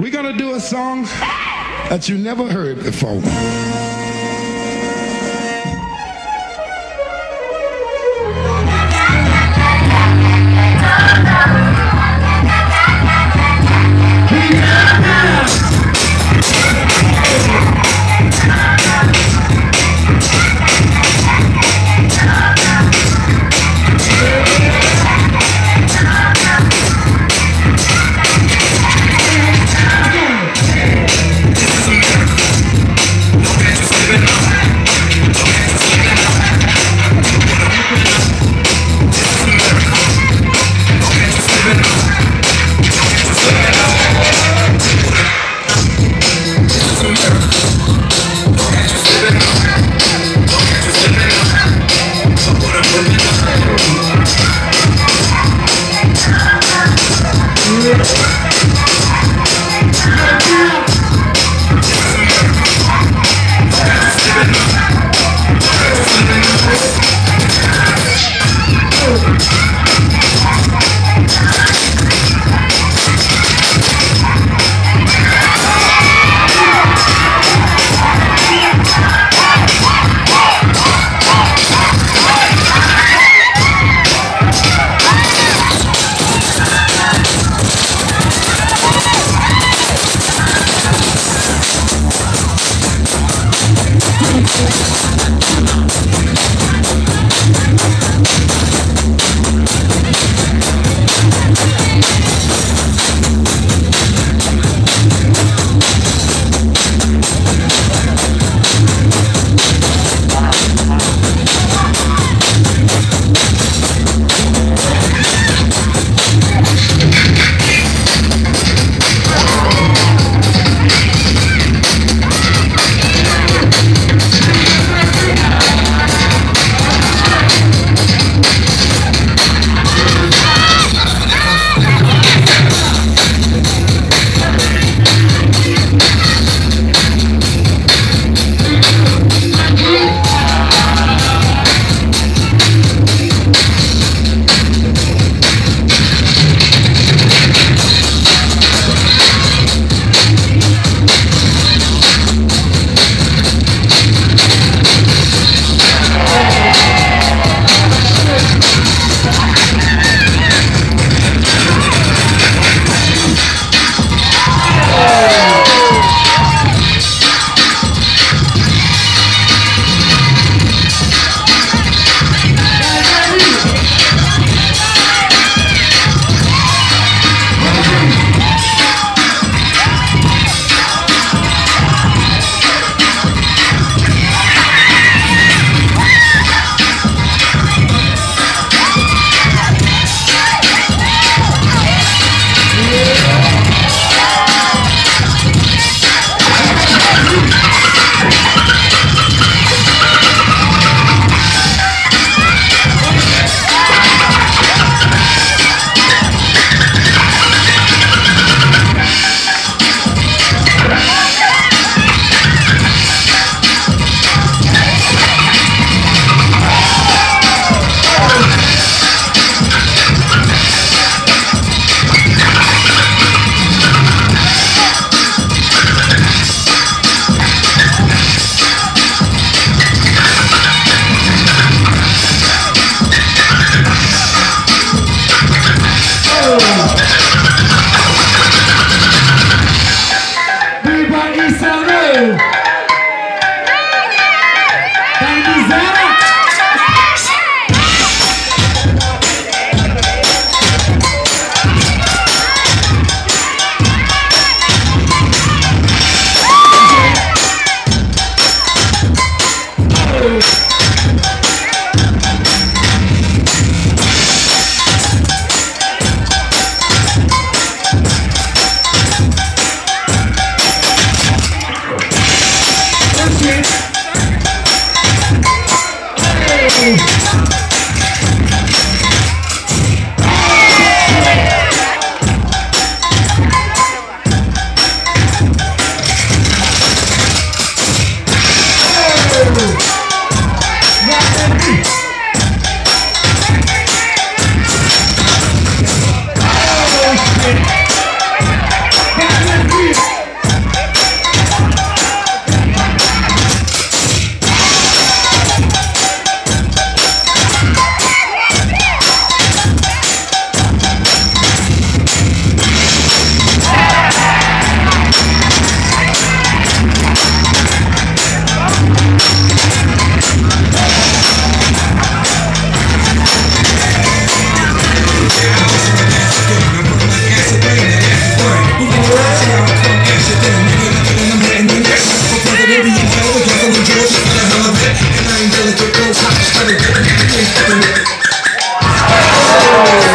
We're going to do a song that you never heard before. Yeah.